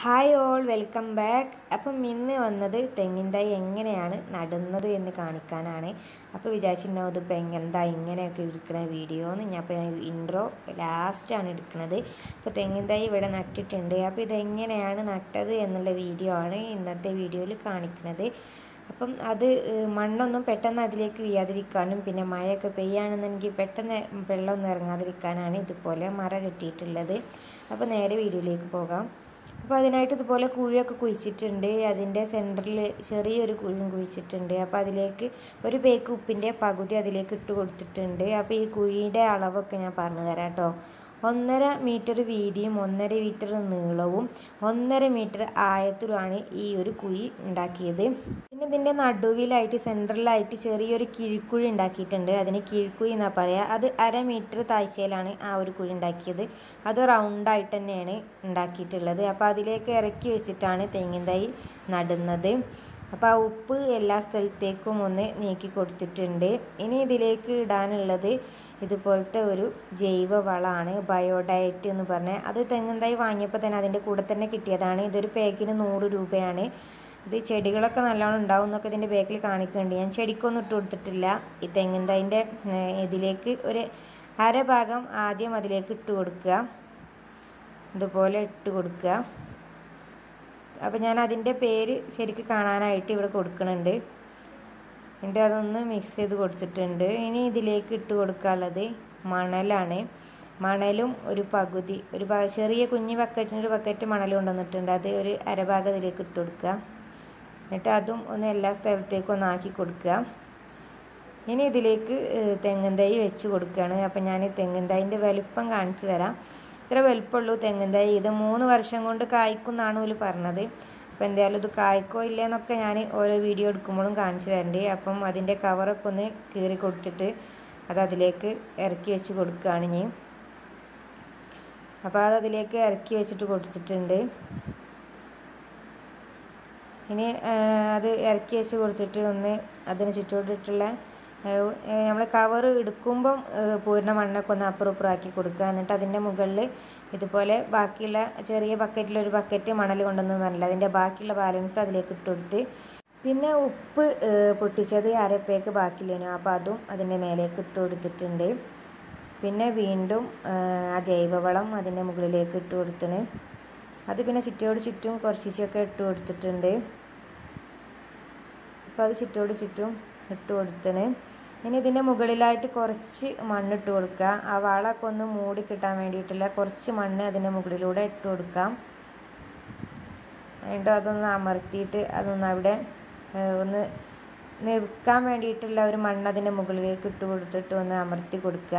Hi all welcome back അപ്പം ഇന്ന് വന്നത് തെങ്ങിൻ തൈ എങ്ങനെയാണ് നടുന്നത് എന്ന് കാണിക്കാനാണ്. അപ്പോൾ വിചാരിച്ചിട്ടുണ്ടാവും ഇതിപ്പോൾ എങ്ങനെന്താ ഇങ്ങനെയൊക്കെ എടുക്കുന്ന വീഡിയോ എന്ന്. ഞാൻ അപ്പോൾ ഇൻട്രോ ലാസ്റ്റാണ് എടുക്കുന്നത് അപ്പോൾ തെങ്ങിൻ തൈ ഇവിടെ നട്ടിട്ടുണ്ട്. അപ്പോൾ ഇതെങ്ങനെയാണ് നട്ടത് എന്നുള്ള വീഡിയോ ആണ് ഇന്നത്തെ വീഡിയോയിൽ കാണിക്കുന്നത് അപ്പം അത് മണ്ണൊന്നും പെട്ടെന്ന് അതിലേക്ക് വീയാതിരിക്കാനും പിന്നെ മഴയൊക്കെ പെയ്യുകയാണെന്നുണ്ടെങ്കിൽ പെട്ടെന്ന് വെള്ളമൊന്നും ഇറങ്ങാതിരിക്കാനാണ് ഇതുപോലെ മറ കെട്ടിയിട്ടുള്ളത്. അപ്പോൾ നേരെ വീഡിയോയിലേക്ക് പോകാം. അപ്പോൾ അതിനായിട്ട് ഇതുപോലെ കുഴിയൊക്കെ കുഴിച്ചിട്ടുണ്ട്. അതിന്റെ സെന്ററിൽ ചെറിയൊരു കുഴിയും കുഴിച്ചിട്ടുണ്ട്. അപ്പോൾ അതിലേക്ക് ഒരു പേക്ക് ഉപ്പിന്റെ പകുതി അതിലേക്ക് ഇട്ട് കൊടുത്തിട്ടുണ്ട്. അപ്പോൾ ഈ കുഴിയുടെ അളവൊക്കെ ഞാൻ പറഞ്ഞു തരാം കേട്ടോ. ഒന്നര മീറ്റർ വീതിയും ഒന്നര മീറ്റർ നീളവും ഒന്നര മീറ്റർ ആയത്തിലുമാണ് ഈ ഒരു കുഴി ഉണ്ടാക്കിയത്. പിന്നെ ഇതിന്റെ നടുവിലായിട്ട് സെൻട്രലായിട്ട് ചെറിയൊരു കിഴിക്കുഴി ഉണ്ടാക്കിയിട്ടുണ്ട്. അതിന് കിഴിക്കുഴി എന്നാ പറയുക അത് അര മീറ്റർ താഴ്ചയിലാണ് ആ ഒരു കുഴി ഉണ്ടാക്കിയത്. അത് റൗണ്ടായിട്ട് തന്നെയാണ് ഉണ്ടാക്കിയിട്ടുള്ളത്. അപ്പോൾ അതിലേക്ക് ഇറക്കി വെച്ചിട്ടാണ് തെങ്ങിൻ തൈ നടുന്നത്. അപ്പോൾ ആ ഉപ്പ് എല്ലാ സ്ഥലത്തേക്കും ഒന്ന് നീക്കി കൊടുത്തിട്ടുണ്ട്. ഇനി ഇതിലേക്ക് ഇടാനുള്ളത് ഇതുപോലത്തെ ഒരു ജൈവ വളമാണ് ബയോഡയറ്റ് എന്ന് പറഞ്ഞാൽ അത് തെങ്ങും തൈ വാങ്ങിയപ്പോൾ തന്നെ അതിന്റെ കൂടെ തന്നെ കിട്ടിയതാണ്. ഇതൊരു പാക്കിന് നൂറ് രൂപയാണ്. ഇത് ചെടികളൊക്കെ നല്ലോണം ഉണ്ടാവും എന്നൊക്കെ ഇതിന്റെ ബാക്കിൽ കാണിക്കുന്നുണ്ട്. ഞാൻ ചെടിക്കൊന്നും ഇട്ട് കൊടുത്തിട്ടില്ല. ഈ തെങ്ങിൻ തൈന്റെ ഇതിലേക്ക് ഒരു അര ഭാഗം ആദ്യം അതിലേക്ക് ഇട്ട് കൊടുക്കുക. ഇതുപോലെ ഇട്ട് കൊടുക്കുക. അപ്പോൾ ഞാൻ അതിന്റെ പേര് ശരിക്ക് കാണാനായിട്ട് ഇവിടെ കൊടുക്കുന്നുണ്ട് എന്നിട്ട് അതൊന്ന് മിക്സ് ചെയ്ത് കൊടുത്തിട്ടുണ്ട്. ഇനി ഇതിലേക്ക് ഇട്ട് കൊടുക്കാനുള്ളത് മണലാണ്. മണലും ഒരു പകുതി ഒരു ചെറിയ കുഞ്ഞ് ബക്കറ്റിന് ഒരു ബക്കറ്റ് മണൽ കൊണ്ടുവന്നിട്ടുണ്ട്. അത് ഒരു അരഭാഗം ഇതിലേക്ക് ഇട്ട് കൊടുക്കുക. എന്നിട്ട് അതും ഒന്ന് എല്ലാ സ്ഥലത്തേക്കും ഒന്ന് ആക്കി കൊടുക്കുക. ഇനി ഇതിലേക്ക് തെങ്ങിൻ തൈ വെച്ച് കൊടുക്കുകയാണ്. അപ്പം ഞാൻ തെങ്ങിൻ തൈന്റെ വലുപ്പം കാണിച്ചു തരാം. ഇത്ര വലുപ്പമുള്ളൂ തെങ്ങിന്റെ. ഇത് മൂന്ന് വർഷം കൊണ്ട് കായ്ക്കും എന്നാണ് ഓൽ പറഞ്ഞത്. അപ്പോൾ എന്തായാലും ഇത് കായ്ക്കോ ഇല്ലയെന്നൊക്കെ ഞാൻ ഓരോ വീഡിയോ എടുക്കുമ്പോഴും കാണിച്ചു തരണ്ട്. അപ്പം അതിന്റെ കവറൊക്കെ ഒന്ന് കീറി കൊടുത്തിട്ട് അത് അതിലേക്ക് ഇറക്കി വെച്ച് കൊടുക്കുകയാണ് ഇനി. അപ്പോൾ അത് അതിലേക്ക് ഇറക്കി വെച്ചിട്ട് കൊടുത്തിട്ടുണ്ട്. ഇനി അത് ഇറക്കി വെച്ച് കൊടുത്തിട്ട് ഒന്ന് അതിന് ചുറ്റോട്ടിട്ടുള്ള നമ്മൾ കവർ എടുക്കുമ്പം പൂർണ മണ്ണൊക്കെ ഒന്ന് അപ്പുറം ഇപ്പുറം ആക്കി കൊടുക്കുക. എന്നിട്ട് അതിന്റെ മുകളിൽ ഇതുപോലെ ബാക്കിയുള്ള ചെറിയ ബക്കറ്റിൽ ഒരു ബക്കറ്റ് മണൽ കൊണ്ടുവന്ന് പറഞ്ഞില്ല അതിന്റെ ബാക്കിയുള്ള ബാലൻസ് അതിലേക്ക് ഇട്ട് കൊടുത്ത് പിന്നെ ഉപ്പ് പൊട്ടിച്ചത് അരപ്പേക്ക് ബാക്കിയില്ലേനു. അപ്പോൾ അതും അതിന്റെ മേലേക്ക് ഇട്ട് കൊടുത്തിട്ടുണ്ട്. പിന്നെ വീണ്ടും ആ ജൈവവളം അതിന്റെ മുകളിലേക്ക് ഇട്ട് കൊടുത്തിന് അത് പിന്നെ ചുറ്റോട് ചുറ്റും കുറച്ചിച്ചൊക്കെ ഇട്ട് കൊടുത്തിട്ടുണ്ട്. അപ്പോൾ അത് ചുറ്റോട് ചുറ്റും ഇട്ട് കൊടുത്തിന് ഇനി ഇതിന്റെ മുകളിലായിട്ട് കുറച്ച് മണ്ണിട്ട് കൊടുക്കുക. ആ വളമൊക്കെ ഒന്ന് മൂടി കിട്ടാൻ വേണ്ടിയിട്ടുള്ള കുറച്ച് മണ്ണ് അതിന്റെ മുകളിലൂടെ ഇട്ട് കൊടുക്കാം എന്നിട്ട് അതൊന്ന് അമർത്തിയിട്ട് അതൊന്ന് അവിടെ ഒന്ന് നിൽക്കാൻ വേണ്ടിയിട്ടുള്ള ഒരു മണ്ണ് അതിന്റെ മുകളിലേക്ക് ഇട്ട് കൊടുത്തിട്ട് ഒന്ന് അമർത്തി കൊടുക്കുക.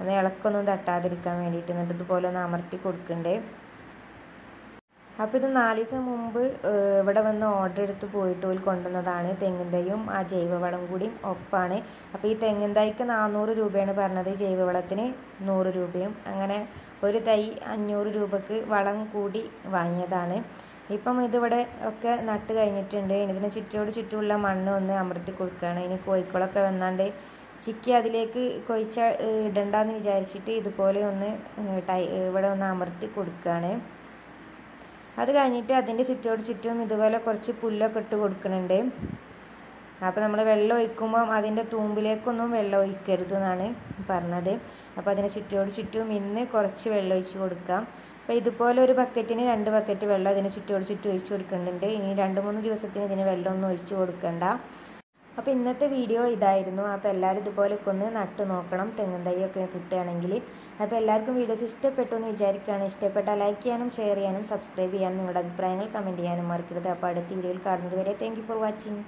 ഒന്ന് ഇളക്കൊന്നും തട്ടാതിരിക്കാൻ വേണ്ടിയിട്ട് എന്നിട്ട് ഇതുപോലെ ഒന്ന് അമർത്തി കൊടുക്കണ്ടേ? അപ്പോൾ ഇത് നാല് ദിവസം മുമ്പ് ഇവിടെ വന്ന് ഓർഡർ എടുത്ത് പോയിട്ട് പോയി കൊണ്ടുവന്നതാണ്. തെങ്ങിന്റെയും ആ ജൈവവളം കൂടിയും ഒപ്പാണ്. അപ്പോൾ ഈ തെങ്ങിൻ തൈക്ക് നാനൂറ് രൂപയാണ് പറഞ്ഞത്. ജൈവവളത്തിന് നൂറ് രൂപയും. അങ്ങനെ ഒരു തൈ അഞ്ഞൂറ് രൂപക്ക് വളം കൂടി വാങ്ങിയതാണ്. ഇപ്പം ഇതിവിടെ ഒക്കെ നട്ട് കഴിഞ്ഞിട്ടുണ്ട്. ഇതിന് ചുറ്റോട് ചുറ്റുമുള്ള മണ്ണ് ഒന്ന് അമർത്തി കൊടുക്കുകയാണ് ഇനി കോഴിക്കളൊക്കെ വന്നാണ്ട് ചിക്കി അതിലേക്ക് കൊഴിച്ച ഇടണ്ടെന്ന് വിചാരിച്ചിട്ട് ഇതുപോലെ ഒന്ന് ഇവിടെ ഒന്ന് അമർത്തി കൊടുക്കുകയാണ് അത് കഴിഞ്ഞിട്ട് അതിന്റെ ചുറ്റോട് ചുറ്റും ഇതുപോലെ കുറച്ച് പുല്ലൊക്കെ ഇട്ട് കൊടുക്കുന്നുണ്ട്. അപ്പോൾ നമ്മൾ വെള്ളം ഒഴിക്കുമ്പം അതിന്റെ തൂമ്പിലേക്കൊന്നും വെള്ളം ഒഴിക്കരുത് എന്നാണ് പറഞ്ഞത്. അപ്പോൾ അതിന് ചുറ്റോട് ചുറ്റും ഇന്ന് കുറച്ച് വെള്ളം ഒഴിച്ച് കൊടുക്കാം. അപ്പോൾ ഇതുപോലെ ഒരു ബക്കറ്റിന് രണ്ട് ബക്കറ്റ് വെള്ളം അതിന് ചുറ്റോട് ചുറ്റും ഒഴിച്ച് കൊടുക്കുന്നുണ്ട്. ഇനി രണ്ട് മൂന്ന് ദിവസത്തിന് ഇതിന് വെള്ളമൊന്നും ഒഴിച്ച് കൊടുക്കണ്ട. അപ്പോൾ ഇന്നത്തെ വീഡിയോ ഇതായിരുന്നു. അപ്പോൾ എല്ലാവരും ഇതുപോലെയൊക്കെ ഒന്ന് നട്ടു നോക്കണം. തെങ്ങും തൈയൊക്കെ കിട്ടുകയാണെങ്കിൽ. അപ്പോൾ എല്ലാവർക്കും വീഡിയോസ് ഇഷ്ടപ്പെട്ടു എന്ന് വിചാരിക്കുകയാണ്. ഇഷ്ടപ്പെട്ടാൽ ലൈക്ക് ചെയ്യാനും ഷെയർ ചെയ്യാനും സബ്സ്ക്രൈബ് ചെയ്യാനും നിങ്ങളുടെ അഭിപ്രായങ്ങൾ കമന്റ് ചെയ്യാനും മറക്കരുത്. അപ്പോൾ അടുത്ത വീഡിയോയിൽ കാണുന്നത് വരെ താങ്ക് ഫോർ വാച്ചിങ്